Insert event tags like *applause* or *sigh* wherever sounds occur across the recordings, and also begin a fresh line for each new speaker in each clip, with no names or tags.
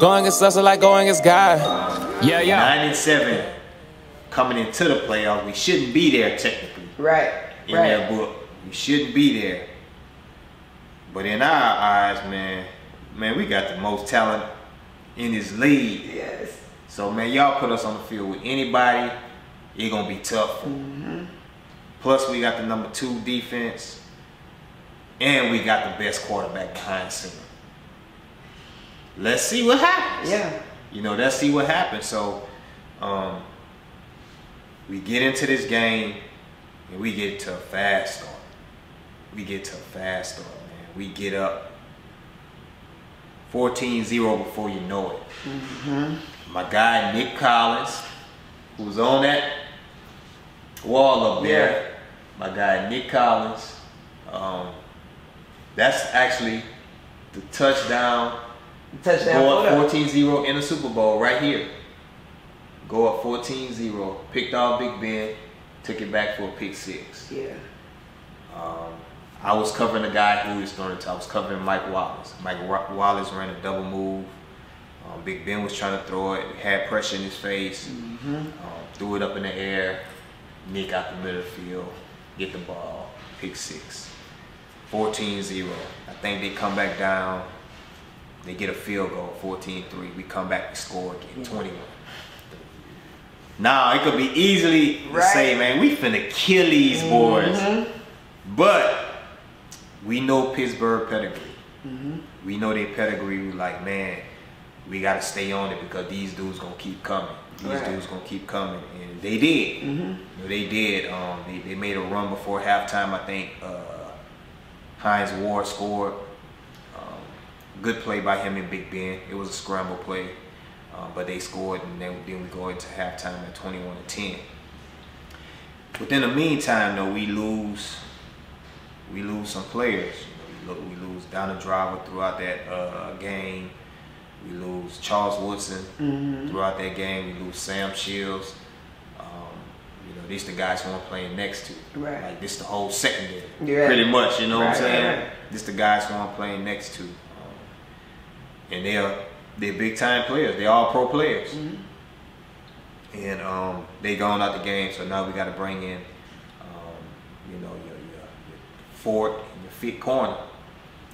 Going against us like going against God. Yeah, yeah.
Nine and seven coming into the playoffs. We shouldn't be there technically.
Right.
In
right.
their book. We shouldn't be there. But in our eyes, man, man, we got the most talent in this league.
Yes.
So man, y'all put us on the field with anybody, it's gonna be tough.
Mm-hmm.
Plus, we got the number two defense, and we got the best quarterback behind center. Let's see what happens.
Yeah.
You know, let's see what happens. So, um, we get into this game, and we get to a fast start. We get to a fast start, man. We get up 14-0 before you know it.
Mm-hmm.
My guy Nick Collins, who's on that wall up there. My guy Nick Collins. Um, that's actually the touchdown.
Touchdown.
Go up 14-0 in the Super Bowl right here. Go up 14-0. Picked off Big Ben. Took it back for a pick six.
Yeah.
Um, I was covering the guy who was throwing it to. I was covering Mike Wallace. Mike Wallace ran a double move. Um, Big Ben was trying to throw it. Had pressure in his face.
Mm-hmm.
Um, threw it up in the air. Nick out the middle of the field. Get the ball. Pick six. 14-0. I think they come back down. They get a field goal. 14-3. We come back and score again. 21. Now it could be easily
Right.
say, man, we finna kill these boys.
Mhm.
But we know Pittsburgh pedigree.
Mm-hmm.
We know their pedigree. We like, man, we gotta stay on it because these dudes gonna keep coming. These
Right.
dudes gonna keep coming, and they did.
Mm-hmm.
They did. Um, they, they made a run before halftime. I think uh, Hines Ward scored. Good play by him and Big Ben. It was a scramble play, um, but they scored, and then, then we go into halftime at 21 to 10. Within the meantime, though, we lose. We lose some players. You know, we, lo- we lose Donald Driver throughout that uh, game. We lose Charles Woodson
Mm-hmm.
throughout that game. We lose Sam Shields. Um, you know, these the guys who I'm playing next to.
Right.
Like this the whole secondary.
Yeah.
Pretty much, you know what I'm saying?
right, right.
This the guys who I'm playing next to. And they're they're big time players. They're all pro players.
Mm-hmm.
And um, they gone out the game, so now we got to bring in, um, you know, your, your, your fourth and your fifth corner,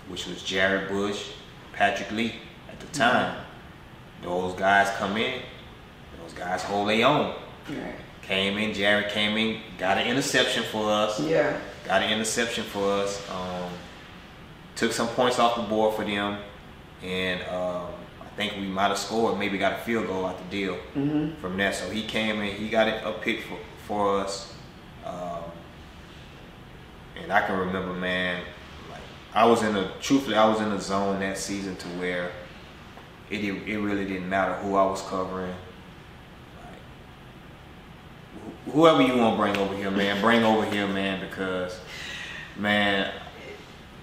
which was Jarrett Bush, Patrick Lee at the time. Those guys come in, those guys hold their own.
Right.
Came in, Jarrett came in, got an interception for us.
Yeah.
Got an interception for us. Um, took some points off the board for them, and um, I think we might have scored. Maybe got a field goal out the deal
Mm-hmm.
from that. So he came in. He got it a pick for, for us. Um, and I can remember, man, like I was in a truthfully, I was in a zone that season to where it it really didn't matter who I was covering. Like, wh- whoever you want to bring over here, man, bring over here, man, because man,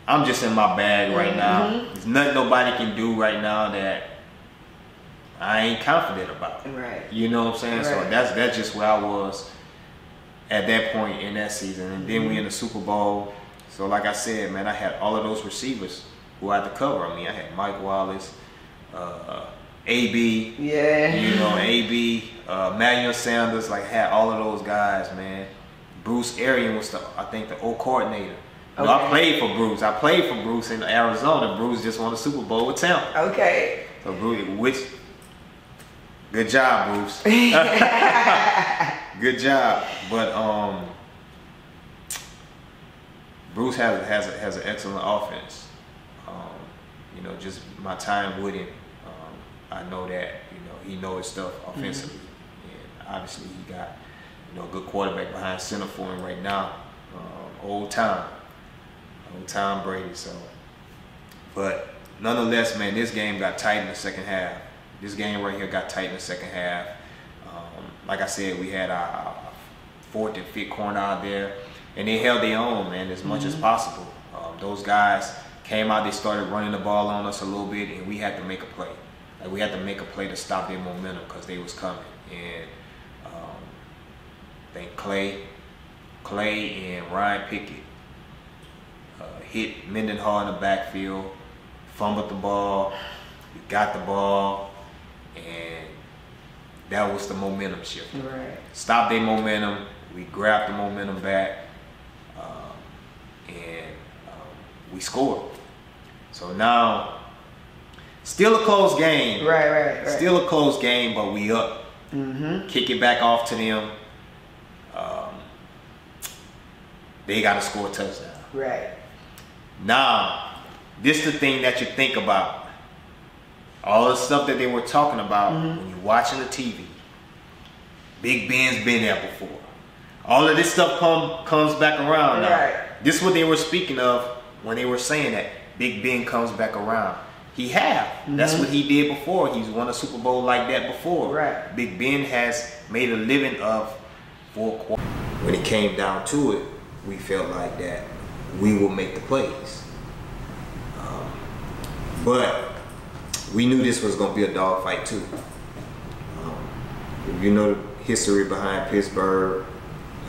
I'm just in my bag right now.
Mhm.
There's nothing nobody can do right now that I ain't confident about.
Right.
You know what I'm saying? So that's that's just where I was at that point in that season. And then we in the Super Bowl. So like I said, man, I had all of those receivers who I had to cover. I mean, I had Mike Wallace, uh, AB,
Yeah.
you know, AB, uh, Manuel Sanders, like had all of those guys, man. Bruce Arians was the I think the O coordinator. Know, I played for Bruce. I played for Bruce in Arizona. Bruce just won a Super Bowl with Tampa.
Okay.
So Bruce, which good job, Bruce. *laughs* *laughs* good job. But um, Bruce has has a, has an excellent offense. Um, you know, just my time with him, um, I know that you know he knows his stuff offensively, and obviously he got you know a good quarterback behind center for him right now. Um, old time, old Tom Brady. So, but nonetheless, man, this game got tight in the second half. This game right here got tight in the second half. Um, like I said, we had our, our fourth and fifth corner out there, and they held their own, man, as much as possible. Um, those guys came out, they started running the ball on us a little bit, and we had to make a play. Like we had to make a play to stop their momentum because they was coming. And um, I think Clay, Clay and Ryan Pickett uh, hit Mendenhall in the backfield, fumbled the ball, we got the ball, and that was the momentum shift.
Right.
Stopped their momentum. We grabbed the momentum back, um, and um, we scored. So now, still a close game.
Right, right, right.
Still a close game, but we up.
Mm-hmm.
Kick it back off to them. Um, they got to score a touchdown.
Right.
Now, this the thing that you think about. All the stuff that they were talking about
Mm-hmm.
when you're watching the TV. Big Ben's been there before. All of this stuff come comes back around now.
Right.
This is what they were speaking of when they were saying that Big Ben comes back around. He have. That's what he did before. He's won a Super Bowl like that before.
Mm-hmm. Right.
Big Ben has made a living of four quarters. When it came down to it, we felt like that we will make the plays. Um, but we knew this was going to be a dogfight too. Um, you know the history behind Pittsburgh,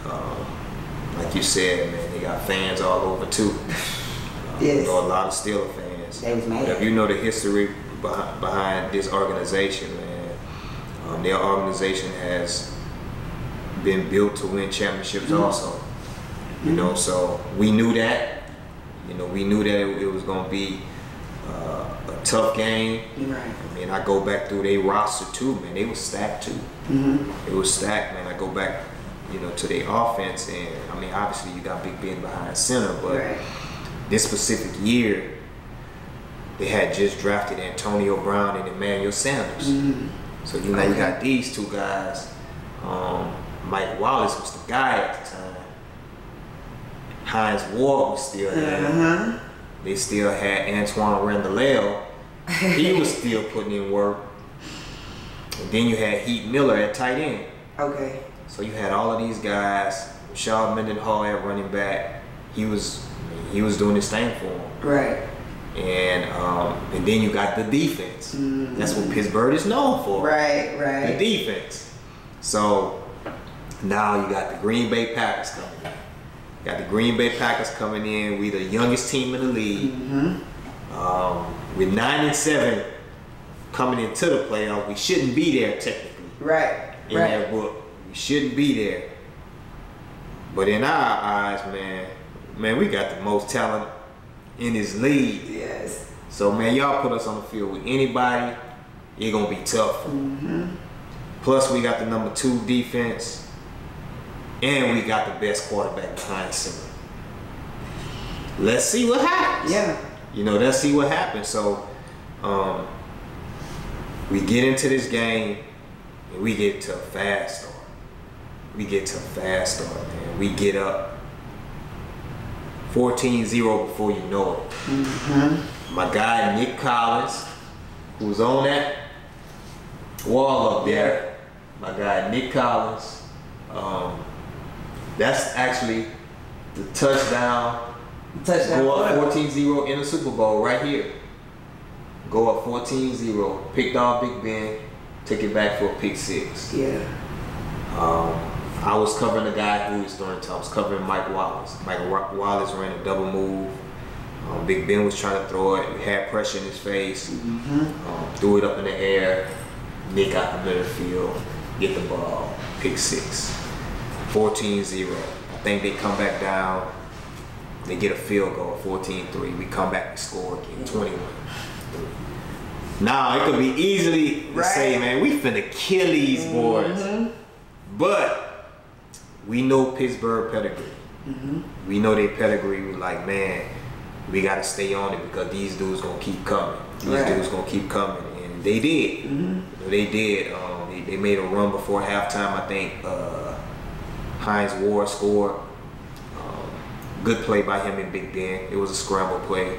um, like you said, man, they got fans all over too. *laughs* Um,
Yes.
You know, a lot of Steeler fans.
They was mad.
If you know the history behind, behind this organization, man, um, their organization has been built to win championships also. You know, so we knew that. You know, we knew that it, it was going to be uh, a tough game.
Right.
I mean, I go back through their roster too, man. They was stacked too.
Mm-hmm.
It was stacked, man. I go back, you know, to their offense, and I mean, obviously you got Big Ben behind center, but
Right.
this specific year, they had just drafted Antonio Brown and Emmanuel Sanders.
Mm-hmm.
So you know you got these two guys. Um, Mike Wallace was the guy at the time. Hines Ward was still there.
Uh-huh.
They still had Antwaan Randle El. He was *laughs* still putting in work. And then you had Heath Miller at tight end.
Okay.
So you had all of these guys. Rashard Mendenhall at running back. He was he was doing his thing for him.
Right.
And um, and then you got the defense. That's what Pittsburgh is known for.
Right, right.
The defense. So now you got the Green Bay Packers coming got the Green Bay Packers coming in. We the youngest team in the league.
Mm-hmm.
Um, with nine and seven coming into the playoff, we shouldn't be there technically
Right.
in
right.
that book. We shouldn't be there. But in our eyes, man, man, we got the most talent in this league.
Yes.
So man, y'all put us on the field with anybody, it's gonna be tough. Plus, we got the number two defense, and we got the best quarterback behind center. Let's see what happens.
Yeah.
You know, let's see what happens. So, um, we get into this game, and we get to a fast start. We get to a fast start, man. We get up 14-0 before you know it.
Mm-hmm.
My guy Nick Collins, who's on that wall up there. My guy Nick Collins. Um, that's actually the touchdown
Touchdown.
Go up 14-0 in the Super Bowl right here. Go up 14-0, picked off Big Ben, took it back for a pick six.
Yeah.
Um, I was covering the guy who was throwing I was covering Mike Wallace. Mike Wallace ran a double move. Um, Big Ben was trying to throw it. He had pressure in his face. Um, threw it up in the air. Nick out the middle field. Get the ball. Pick six. 14-0. I think they come back down. They get a field goal, 14-3. We come back and score again, 21. Now it could be easily to say, man, we finna kill these boys. But we know Pittsburgh pedigree. We know their pedigree. We like, man, we gotta stay on it because these dudes gonna keep coming. These
Right.
dudes gonna keep coming, and they did. Know, they did. Um, they, they made a run before halftime. I think uh, Hines Ward scored. Um, good play by him and Big Ben. It was a scramble play,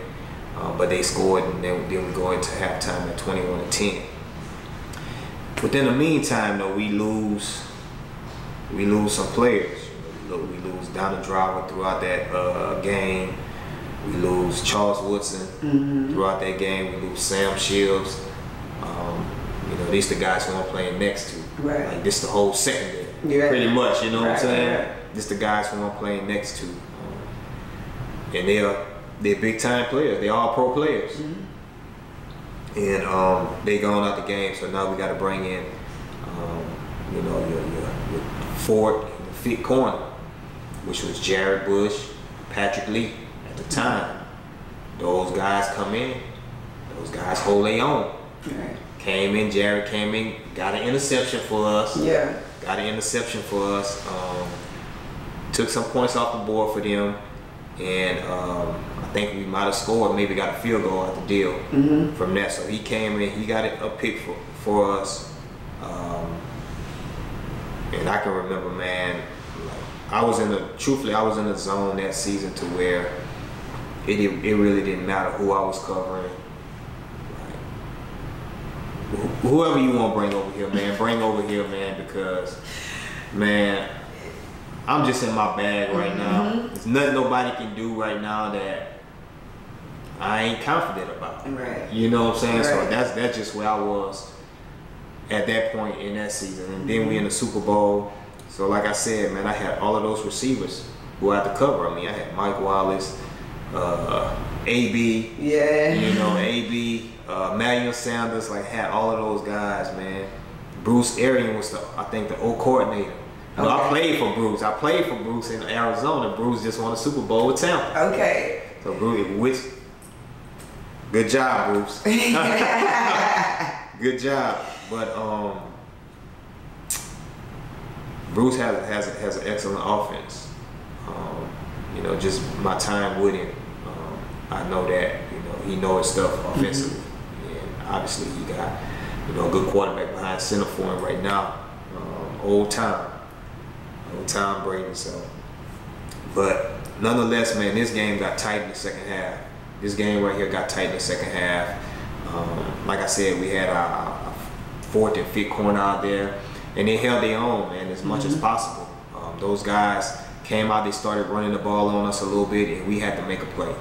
um, but they scored, and then, then we go into halftime at 21 to 10. But in the meantime, though, we lose. We lose some players. We lose Donald Driver throughout that uh, game. We lose Charles Woodson throughout that game. We lose Sam Shields. Um, you know, these the guys who I'm playing next to.
Right.
Like this the whole secondary.
Yeah.
Pretty much, you know what I'm saying?
right.
This the guys who I'm playing next to. And they're they're big time players. They're all pro players. and um, they gone out the game. So now we got to bring in, um, you know, your, your, your Ford and the fit corner, which was Jarrett Bush, Patrick Lee at the time. Those guys come in, those guys hold their own.
Right.
Came in, Jarrett came in, got an interception for us.
Yeah.
Got an interception for us. Um, took some points off the board for them, and um, I think we might have scored. Maybe got a field goal out the deal from that. So he came in, he got it a pick for for us. Um, and I can remember, man, like, I was in the truthfully, I was in the zone that season to where it it really didn't matter who I was covering. Like, wh- whoever you want to bring over here, man, bring over here, man, because man, I'm just in my bag right now. There's nothing nobody can do right now that I ain't confident about.
Right.
You know what I'm saying?
Right.
So that's that's just where I was at that point in that season. And then we in the Super Bowl. So like I said, man, I had all of those receivers who had to cover I mean, I had Mike Wallace, uh, AB,
Yeah.
you know, AB, uh, Manuel Sanders, like had all of those guys, man. Bruce Arians was the, I think, the old coordinator. Know, I played for Bruce. I played for Bruce in Arizona. Bruce just won a Super Bowl with Tampa.
Okay.
So Bruce, which, good job, Bruce. *laughs* good job. But um, Bruce has has has an excellent offense. Um, you know, just my time with him, um, I know that you know he knows stuff offensively, and obviously you got you know a good quarterback behind center for him right now. Um, old time, old Tom Brady. So, but nonetheless, man, this game got tight in the second half. This game right here got tight in the second half. Um, like I said, we had our, our fourth and fifth corner out there, and they held their own, man, as much as possible. Um, those guys came out, they started running the ball on us a little bit, and we had to make a play.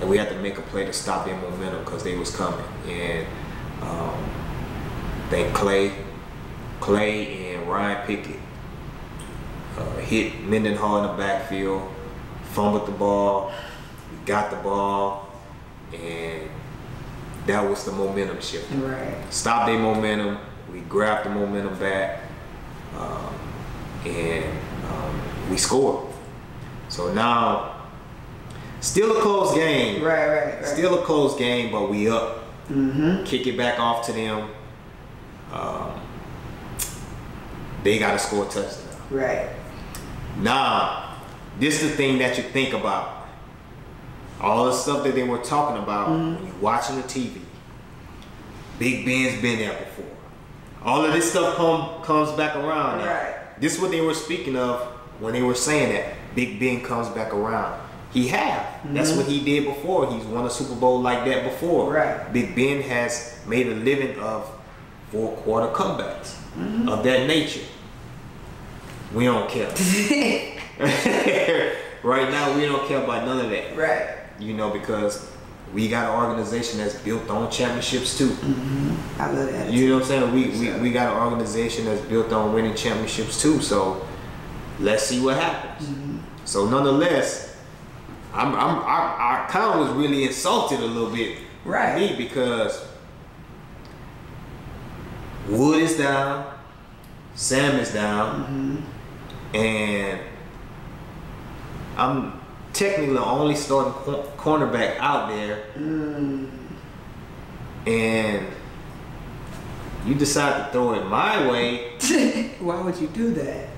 And we had to make a play to stop their momentum because they was coming. And um, I think Clay, Clay and Ryan Pickett uh, hit Mendenhall in the backfield, fumbled the ball, we got the ball, and that was the momentum shift.
Right.
Stopped their momentum, we grabbed the momentum back, um, and um, we scored. So now, still a close game.
Right. Right. Right.
Still a close game, but we up.
Mm-hmm.
Kick it back off to them. Um, they got to score a touchdown.
Right.
Now, this is the thing that you think about. All the stuff that they were talking about when you're watching the TV. Big Ben's been there before. All of this stuff come, comes back around now.
Right.
This is what they were speaking of when they were saying that Big Ben comes back around. He have. That's mm-hmm. what he did before. He's won a Super Bowl like that before.
Right.
Big Ben has made a living of four quarter comebacks mm-hmm. of that nature. We don't care. *laughs* *laughs* right now, we don't care about none of that.
right.
You know, because we got an organization that's built on championships too. Mm-hmm.
I love that.
You know what I'm saying? We, we, we got an organization that's built on winning championships too. So let's see what happens. So nonetheless, I'm, I'm I, I kind of was really insulted a little bit,
Right.
Me because Wood is down, Sam is down, mm-hmm. and I'm technically the only starting cornerback out there, mm. and you decide to throw it my way. *laughs*
Why would you do that?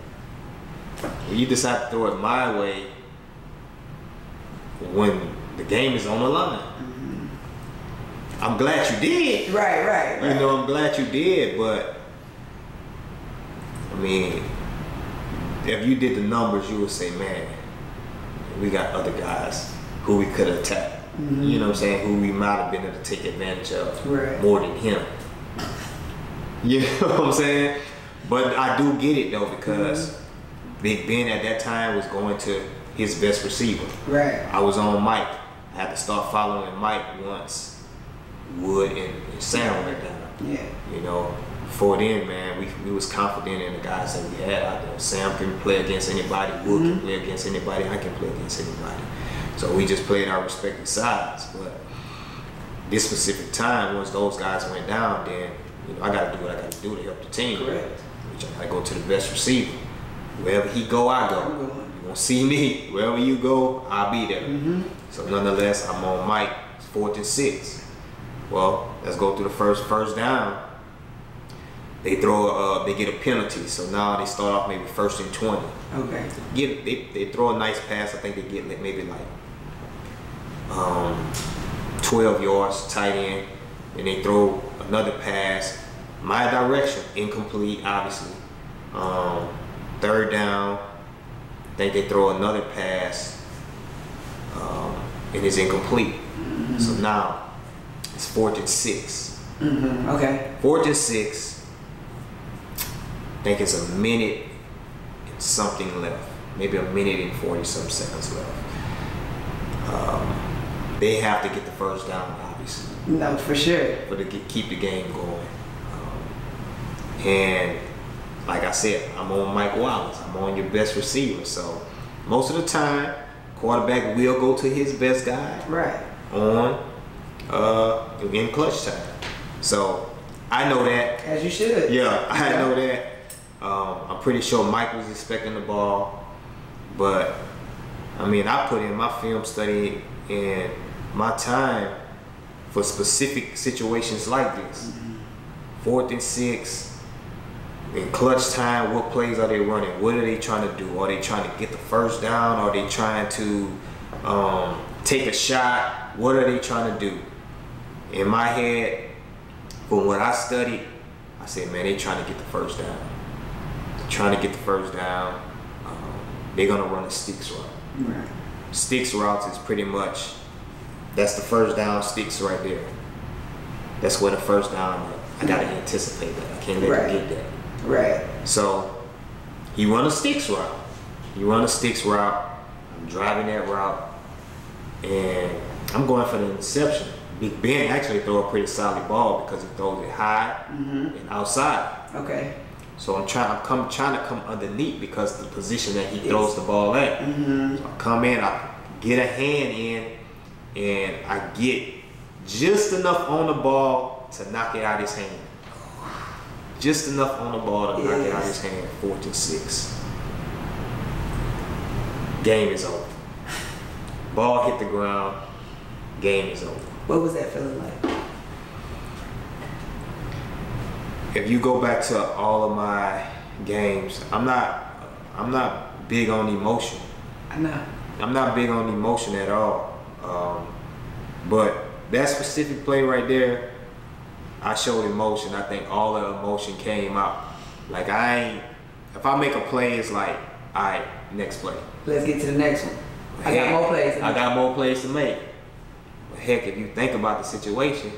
You decide to throw it my way when the game is on the line. Mm-hmm. I'm glad you did.
Right. Right.
You know, I'm glad you did, but I mean, if you did the numbers, you would say, man, we got other guys who we could attack. Mm-hmm. You know what I'm saying? Who we might have been able to take advantage of
Right.
more than him. *laughs* You know what I'm saying? But I do get it though because mm-hmm. Big Ben at that time was going to his best receiver.
Right.
I was on Mike. I had to start following Mike once Wood and, and Sam went down.
Yeah.
You know, before then, man, we, we was confident in the guys that we had out there. Sam can play against anybody. Wood can mm-hmm. play against anybody. I can play against anybody. So we just played our respective sides. But this specific time, once those guys went down, then you know I got to do what I got to do to help the team.
Correct.
Which I go to the best receiver. Wherever he go, I go.
I'm going.
You won't see me. Wherever you go, I'll be there.
Mm-hmm.
So nonetheless, I'm on Mike. It's fourth and six. Well, let's go through the first first down. They throw, uh, they get a penalty. So now they start off maybe first and twenty.
Okay.
Get they, they throw a nice pass. I think they get maybe like um, 12 yards tight end, and they throw another pass my direction, incomplete, obviously. Um, third down, I think they throw another pass, um, and it's incomplete. So now it's fourth and six.
Mm-hmm. Okay.
Fourth and six. I think it's a minute and something left. Maybe a minute and 40 some seconds left. Um, they have to get the first down, obviously,
No, for sure.
for to keep the game going. Um, and like I said, I'm on Mike Wallace. I'm on your best receiver. So most of the time, quarterback will go to his best guy
Right.
on uh, in clutch time. So I know that
As you should.
yeah, I know that. Um, I'm pretty sure Mike was expecting the ball, but I mean, I put in my film study and my time for specific situations like this. Fourth and six, in clutch time, what plays are they running? What are they trying to do? Are they trying to get the first down? Are they trying to um, take a shot? What are they trying to do? In my head, from what I studied, I said, man, they trying to get the first down. They're trying to get the first down. Um, they're gonna run a sticks route.
Right.
Sticks routes is pretty much that's the first down sticks right there. That's where the first down. I gotta anticipate that. I can't let
Right.
you get that.
Right.
So he run a sticks route. He run a sticks route. I'm driving that route, and I'm going for the interception. Big Ben actually throw a pretty solid ball because he throws it high and outside.
Okay.
So I'm trying. I'm come trying to come underneath because the position that he throws the ball at.
Mm-hmm.
So I come in, I get a hand in, and I get just enough on the ball to knock it out his hand. Just enough on the ball to knock it out of his hand. Fourth and six. Game is over. Ball hit the ground. Game is over.
What was that feeling like?
if you go back to all of my games, I'm not I'm not big on emotion.
I know.
I'm not big on emotion at all. Um, but that specific play right there, I showed emotion. I think all the emotion came out. Like I ain't if I make a play, it's like, all right, next play.
Let's get to the next one. I
Heck,
got more plays.
I got more plays to make. But heck, if you think about the situation,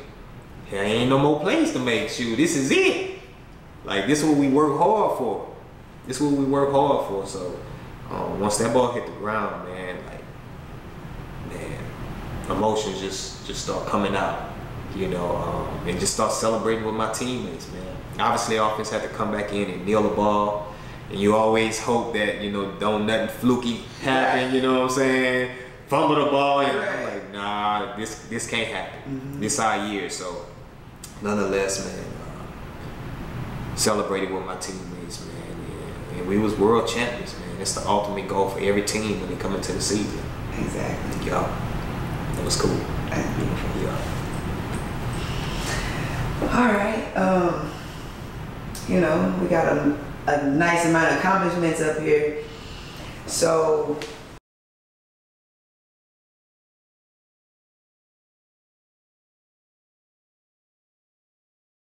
there ain't no more plays to make. Shoot, this is it. Like this is what we work hard for. This is what we work hard for. So um, once that ball hit the ground, man, like man, emotions just just start coming out. You know, um, and just start celebrating with my teammates, man. Obviously, offense had to come back in and kneel the ball. And you always hope that, you know, don't nothing fluky happen, you know what I'm saying? Fumble the ball and I'm like, nah, this this can't happen. This our year. So nonetheless, man, uh, celebrated with my teammates, man. And, and we was world champions, man. It's the ultimate goal for every team when they come into the season.
Exactly.
Yeah. It was cool.
That's beautiful.
Yeah.
All right. Um, you know, we got a, a nice amount of accomplishments up here. So,